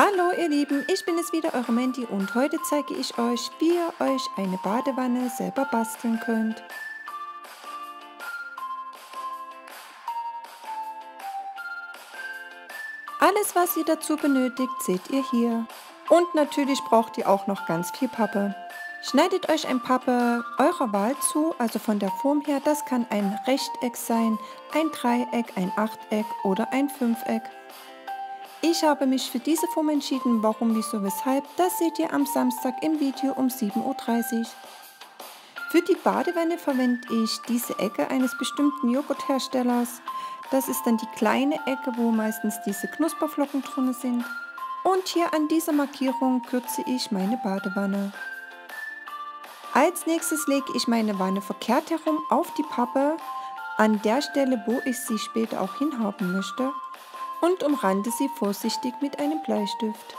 Hallo ihr Lieben, ich bin es wieder, eure Mandy und heute zeige ich euch, wie ihr euch eine Badewanne selber basteln könnt. Alles was ihr dazu benötigt, seht ihr hier. Und natürlich braucht ihr auch noch ganz viel Pappe. Schneidet euch ein Pappe eurer Wahl zu, also von der Form her, das kann ein Rechteck sein, ein Dreieck, ein Achteck oder ein Fünfeck. Ich habe mich für diese Form entschieden, warum, wieso, weshalb, das seht ihr am Samstag im Video um 7.30 Uhr. Für die Badewanne verwende ich diese Ecke eines bestimmten Joghurtherstellers. Das ist dann die kleine Ecke, wo meistens diese Knusperflocken drin sind. Und hier an dieser Markierung kürze ich meine Badewanne. Als nächstes lege ich meine Wanne verkehrt herum auf die Pappe, an der Stelle, wo ich sie später auch hinhaben möchte und umrande sie vorsichtig mit einem Bleistift.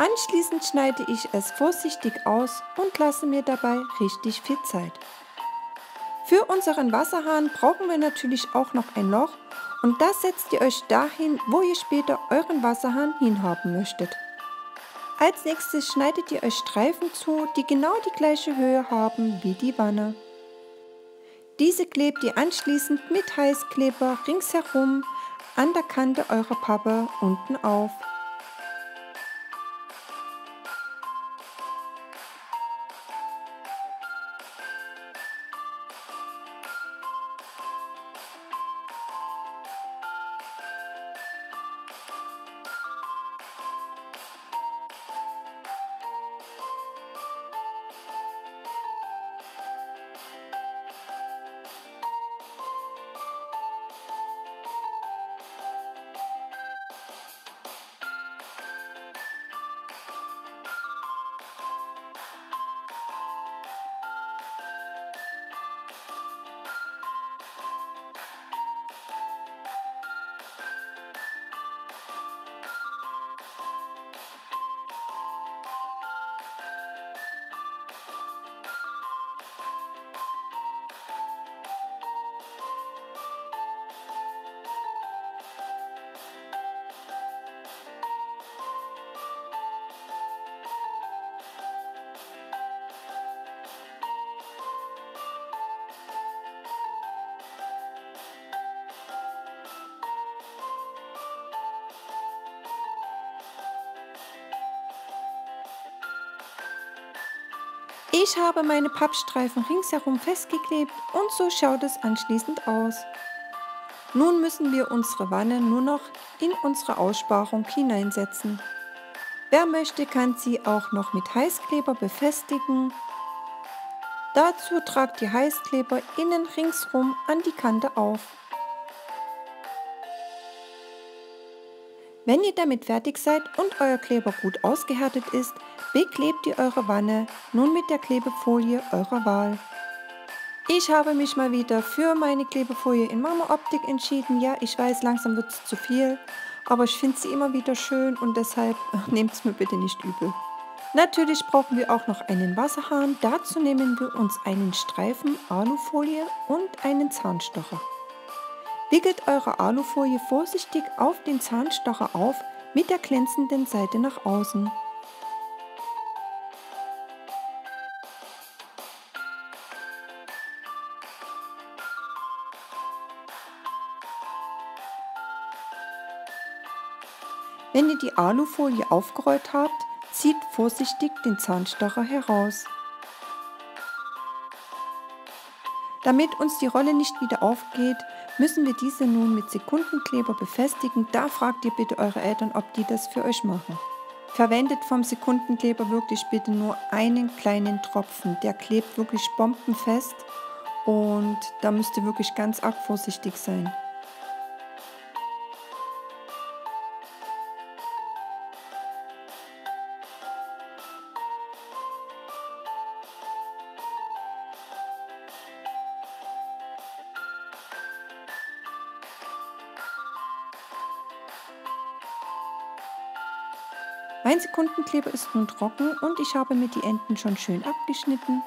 Anschließend schneide ich es vorsichtig aus und lasse mir dabei richtig viel Zeit. Für unseren Wasserhahn brauchen wir natürlich auch noch ein Loch und das setzt ihr euch dahin, wo ihr später euren Wasserhahn hinhaben möchtet. Als nächstes schneidet ihr euch Streifen zu, die genau die gleiche Höhe haben wie die Wanne. Diese klebt ihr anschließend mit Heißkleber ringsherum an der Kante eurer Pappe unten auf. Ich habe meine Pappstreifen ringsherum festgeklebt und so schaut es anschließend aus. Nun müssen wir unsere Wanne nur noch in unsere Aussparung hineinsetzen. Wer möchte, kann sie auch noch mit Heißkleber befestigen. Dazu tragt die Heißkleber innen ringsrum an die Kante auf. Wenn ihr damit fertig seid und euer Kleber gut ausgehärtet ist, beklebt ihr eure Wanne nun mit der Klebefolie eurer Wahl. Ich habe mich mal wieder für meine Klebefolie in Marmoroptik entschieden. Ja, ich weiß, langsam wird es zu viel, aber ich finde sie immer wieder schön und deshalb nehmt es mir bitte nicht übel. Natürlich brauchen wir auch noch einen Wasserhahn. Dazu nehmen wir uns einen Streifen Alufolie und einen Zahnstocher. Wickelt eure Alufolie vorsichtig auf den Zahnstocher auf mit der glänzenden Seite nach außen. Wenn ihr die Alufolie aufgerollt habt, zieht vorsichtig den Zahnstocher heraus. Damit uns die Rolle nicht wieder aufgeht, müssen wir diese nun mit Sekundenkleber befestigen. Da fragt ihr bitte eure Eltern, ob die das für euch machen. Verwendet vom Sekundenkleber wirklich bitte nur einen kleinen Tropfen. Der klebt wirklich bombenfest und da müsst ihr wirklich ganz arg vorsichtig sein. Mein Sekundenkleber ist nun trocken und ich habe mir die Enden schon schön abgeschnitten.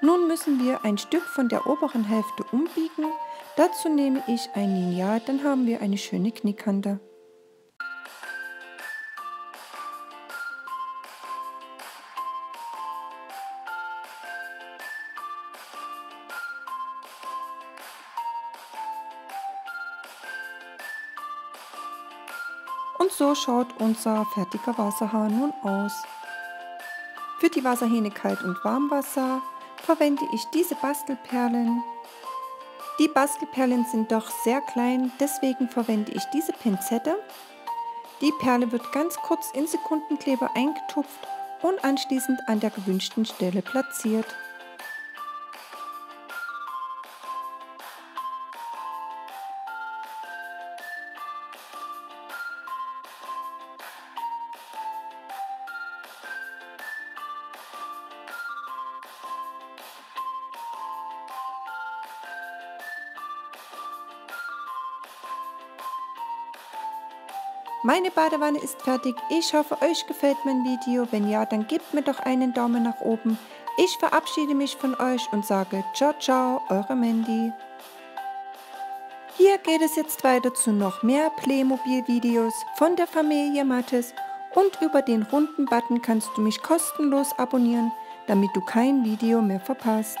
Nun müssen wir ein Stück von der oberen Hälfte umbiegen. Dazu nehme ich ein Lineal, dann haben wir eine schöne Knickkante. Und so schaut unser fertiger Wasserhahn nun aus. Für die Wasserhähne Kalt- und Warmwasser verwende ich diese Bastelperlen. Die Bastelperlen sind doch sehr klein, deswegen verwende ich diese Pinzette. Die Perle wird ganz kurz in Sekundenkleber eingetupft und anschließend an der gewünschten Stelle platziert. Meine Badewanne ist fertig. Ich hoffe, euch gefällt mein Video. Wenn ja, dann gebt mir doch einen Daumen nach oben. Ich verabschiede mich von euch und sage ciao ciao, eure Mandy. Hier geht es jetzt weiter zu noch mehr Playmobil-Videos von der Familie Mattes und über den runden Button kannst du mich kostenlos abonnieren, damit du kein Video mehr verpasst.